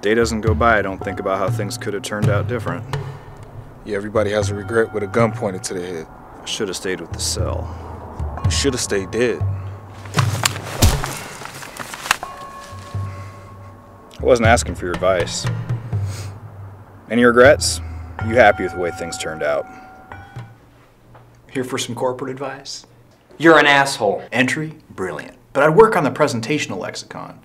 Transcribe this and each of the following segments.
Day doesn't go by I don't think about how things could have turned out different. Yeah, everybody has a regret with a gun pointed to their head. I should have stayed with the cell. You should have stayed dead. I wasn't asking for your advice. Any regrets? You happy with the way things turned out? Here for some corporate advice? You're an asshole. Entry? Brilliant. But I'd work on the presentational lexicon.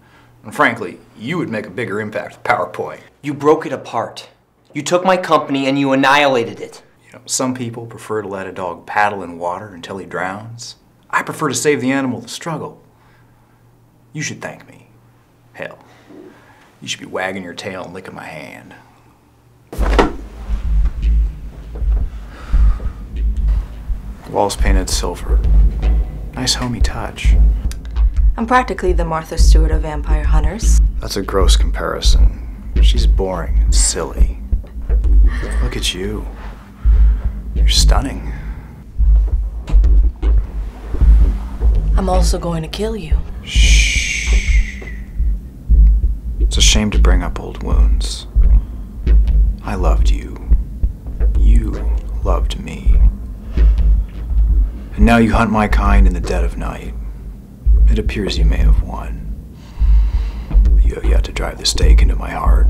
And frankly, you would make a bigger impact with PowerPoint. You broke it apart. You took my company and you annihilated it. You know, some people prefer to let a dog paddle in water until he drowns. I prefer to save the animal the struggle. You should thank me. Hell, you should be wagging your tail and licking my hand. The Walls painted silver. Nice homey touch. I'm practically the Martha Stewart of vampire hunters. That's a gross comparison. She's boring and silly. Look at you. You're stunning. I'm also going to kill you. Shh. It's a shame to bring up old wounds. I loved you. You loved me. And now you hunt my kind in the dead of night. It appears you may have won. You have yet to drive the stake into my heart.